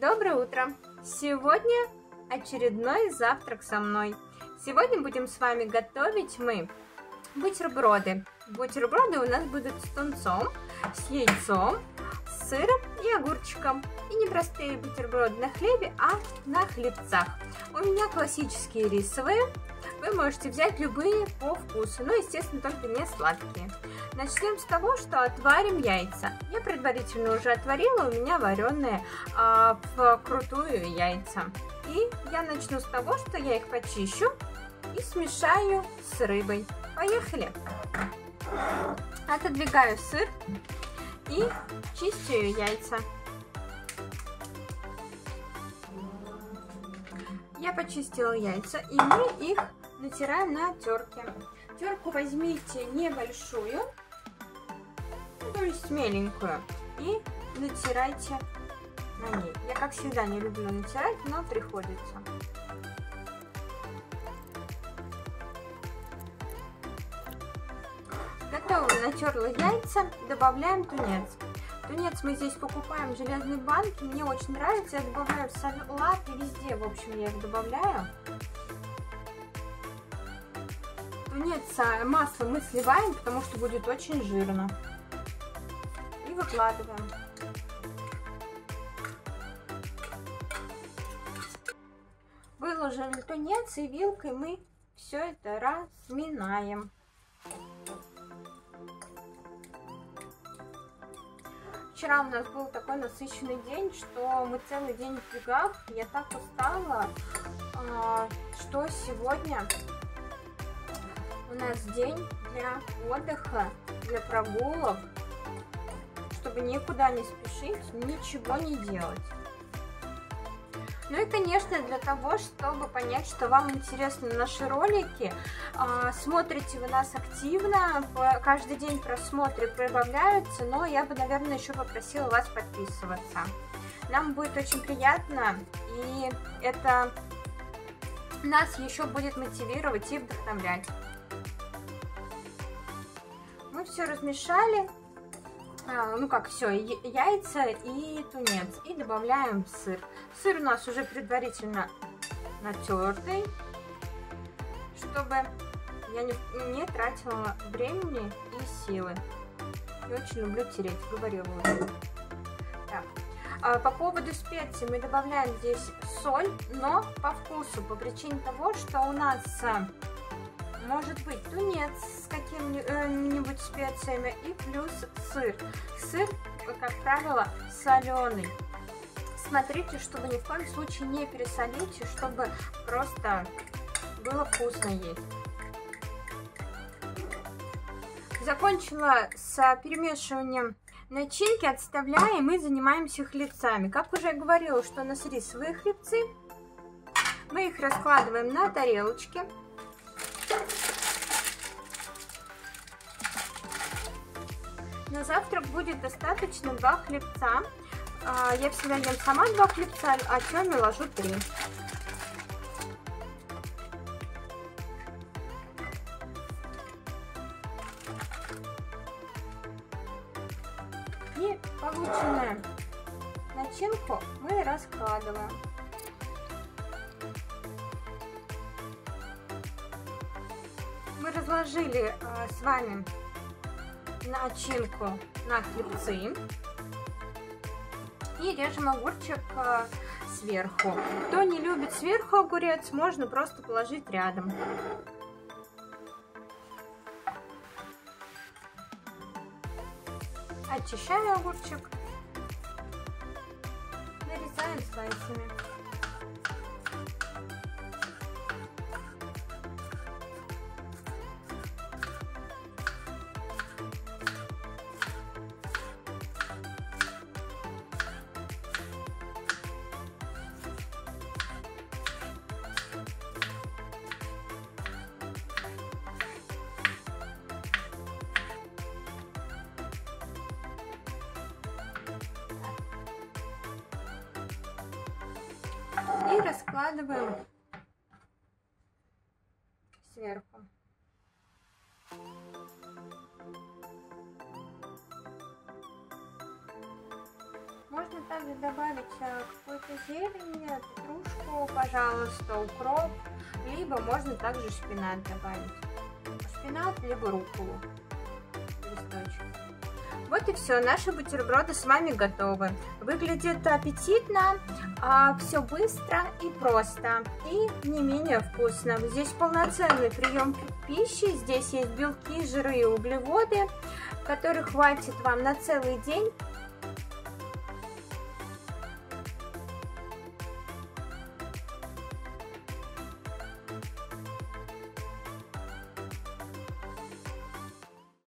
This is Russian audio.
Доброе утро! Сегодня очередной завтрак со мной. Сегодня будем с вами готовить мы бутерброды. Бутерброды у нас будут с тунцом, с яйцом, с сыром и огурчиком. И не простые бутерброды на хлебе, а на хлебцах. У меня классические рисовые. Вы можете взять любые по вкусу, но, естественно, только не сладкие. Начнем с того, что отварим яйца. Я предварительно уже отварила, у меня вареные а, в крутую яйца. И я начну с того, что я их почищу и смешаю с рыбой. Поехали! Отодвигаю сыр и чистю яйца. Я почистила яйца, и мы их натираем на терке. Терку возьмите небольшую, то есть меленькую, и натирайте на ней. Я, как всегда, не люблю натирать, но приходится. Готово, натерла яйца, добавляем тунец. Тунец мы здесь покупаем в железной банке, мне очень нравится, я добавляю в салат и везде, в общем, я их добавляю. Тунец, масло мы сливаем, потому что будет очень жирно выкладываем. Выложили тунец и вилкой мы все это разминаем. Вчера у нас был такой насыщенный день, что мы целый день в бегах. Я так устала, а, что сегодня у нас день для отдыха, для прогулок чтобы никуда не спешить, ничего не делать. Ну и, конечно, для того, чтобы понять, что вам интересны наши ролики, а, смотрите вы нас активно, каждый день просмотры прибавляются, но я бы, наверное, еще попросила вас подписываться. Нам будет очень приятно, и это нас еще будет мотивировать и вдохновлять. Все размешали, а, ну как, все, яйца и тунец. И добавляем сыр. Сыр у нас уже предварительно натертый, чтобы я не, не тратила времени и силы. Я очень люблю тереть, говорила уже. Так. А, по поводу специй мы добавляем здесь соль, но по вкусу, по причине того, что у нас а, может быть тунец с какими-нибудь специями и плюс сыр. Сыр, как правило, соленый. Смотрите, чтобы ни в коем случае не пересолите, чтобы просто было вкусно есть. Закончила с перемешиванием начинки, отставляем и занимаемся хлебцами. Как уже говорила, что у нас рисовые хлебцы. Мы их раскладываем на тарелочке. Завтрак будет достаточно два хлебца. А, я всегда ем сама два хлебца, а Тёме ложу три. И полученную начинку мы раскладываем. Мы разложили э, с вами начинку на хлебцы. И режем огурчик э, сверху. Кто не любит сверху огурец, можно просто положить рядом. Очищаю огурчик. Нарезаем слайсами. И раскладываем сверху. Можно также добавить э, какую-то зелень, петрушку, пожалуйста, укроп, либо можно также шпинат добавить. Шпинат, либо руккулу, листочек. Вот и все, наши бутерброды с вами готовы. Выглядит аппетитно, а, все быстро и просто, и не менее вкусно. Здесь полноценный прием пищи, здесь есть белки, жиры и углеводы, которых хватит вам на целый день.